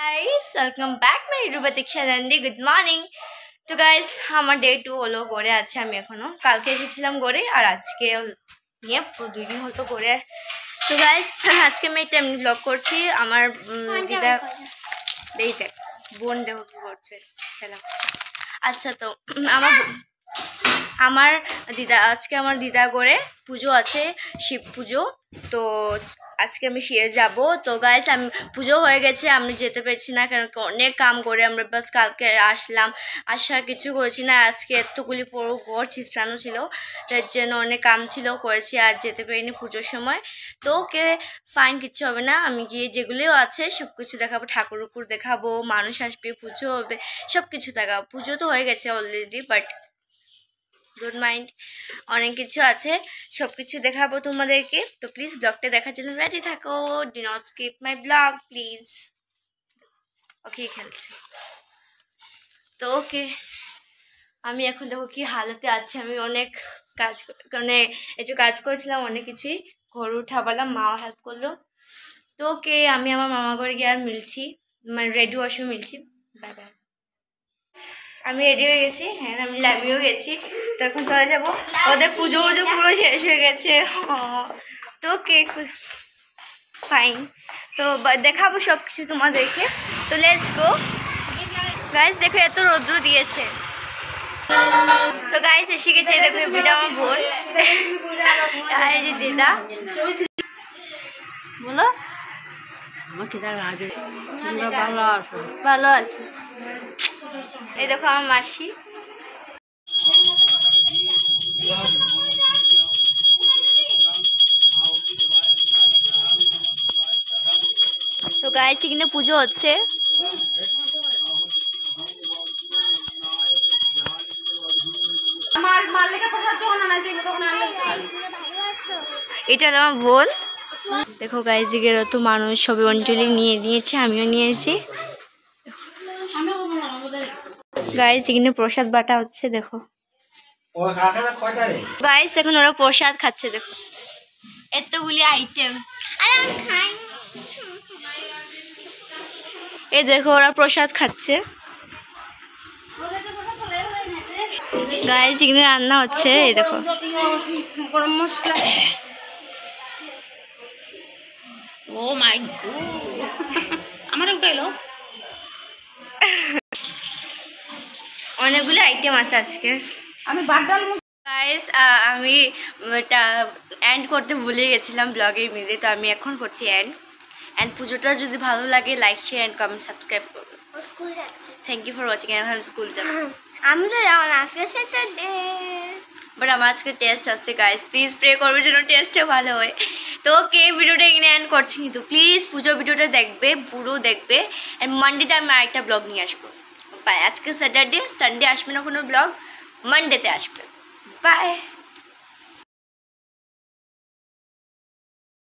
Guys welcome back my Ruptiksha Nandi good morning তো guys আমার day two হলো গড়ে আছে আমি এখনও। কালকে এসেছিলাম গড়ে আর আজকে নিয়ে দুই দিন হতো গড়ে। তো গাইস আজকে আমি একটা এমনি ব্লগ করছি। আমার দিদা দেখ বোন দেখো কি করছে আচ্ছা তো আমার আমার দিদা, আজকে আমার দিদা করে পুজো আছে, শিব পুজো। তো আজকে আমি শিয়ে যাব। তো গাইস আমি, পুজো হয়ে গেছে, আমি যেতে পেরেছি না, কারণ অনেক কাম করে আমরা বাস কালকে আসলাম। আসার কিছু করেছি না, আজকে এতগুলি পুরো ঘর চিত্রানো ছিল, তার জন্য অনেক কাম ছিল, করেছি, আর যেতে পারিনি পুজোর সময়। তো ওকে ফাইন কিচ্ছু হবে না, আমি গিয়ে যেগুলিও আছে সব কিছু দেখাবো ঠাকুর উকুর দেখাবো, মানুষ আসবে, পুজো হবে সব কিছু দেখাবো। পুজো তো হয়ে গেছে অলরেডি বাট ডোন্ট মাইন্ড অনেক কিছু আছে। সব কিছু দেখাবো তোমাদেরকে। তো প্লিজ ব্লগটা দেখার জন্য রেডি থাকো। Do not skip my vlog please okay খেলছে। তো ওকে আমি এখন দেখো কি হালতে আছি। আমি অনেক কাজ মানে একটু কাজ করেছিলাম, অনেক কিছুই। ঘর উঠাবালাম মাও হেল্প করল। তো ওকে আমি আমার মামা করে গিয়ে আর মিলছি। মানে রেডি ওয়াশও মিলছি। বাই বাই আমি রেডি হয়ে গেছি। হ্যাঁ আমি লাভিও গেছি। তো এখন চলে যাব। ওদের পুজো পুজো পুরো শেষ হয়ে গেছে। তো কেক ফাইন। তো দেখাবো সব কিছু তোমাদেরকে। তো লেটস গো গাইস দেখো এত রৌদ্র দিয়েছে। তো গাইস এসে গেছে দেখো এটা আমার বোন। আর যে দিদা। বলো। ভালো আছে। এই দেখো আমার মাসি। তো গাইছি এখানে পুজো হচ্ছে। এটা আমার বোন। দেখো গাইজ দিকে তো মানুষ সবাই অঞ্জলি নিয়ে নিয়েছে। আমিও নিয়েছি গাইজ এখানে প্রসাদ বাটা হচ্ছে দেখো। গাইস এখন ওরা প্রসাদ খাচ্ছে দেখো। এতগুলি আইটেম এই দেখো ওরা প্রসাদ খাচ্ছে। গাইস এখানে রান্না হচ্ছে এই দেখো। গরম মশলা। ও মাই আমার উঠাইলো অনেকগুলি আইটেম আছে আজকে। আমি বাদ গাইস আমি এটা এন্ড করতে ভুলে গেছিলাম ব্লগের মিলে তো আমি এখন করছি এন্ড অ্যান্ড পুজোটা যদি ভালো লাগে like share and comment subscribe করবে। স্কুল যাচ্ছে। থ্যাংক ইউ ফর ওয়াচিং এখন আমি স্কুল যাব। আমি তো যেমন আজকে সেটা ডে বাট আমার আজকে টেস্ট আছে গাইস প্লিজ প্রে করবে যেন টেস্টে ভালো হয়। তো কে ভিডিওটা এখানে এন্ড করছি কিন্তু প্লিজ পুজো ভিডিওটা দেখবে পুরো দেখবে। অ্যান্ড মানডেতে আমি আরেকটা ব্লগ নিয়ে আসব। বাই আজকে স্যাটারডে সানডে আসবে না কোনো ব্লগ মানডেতে আসবে বাই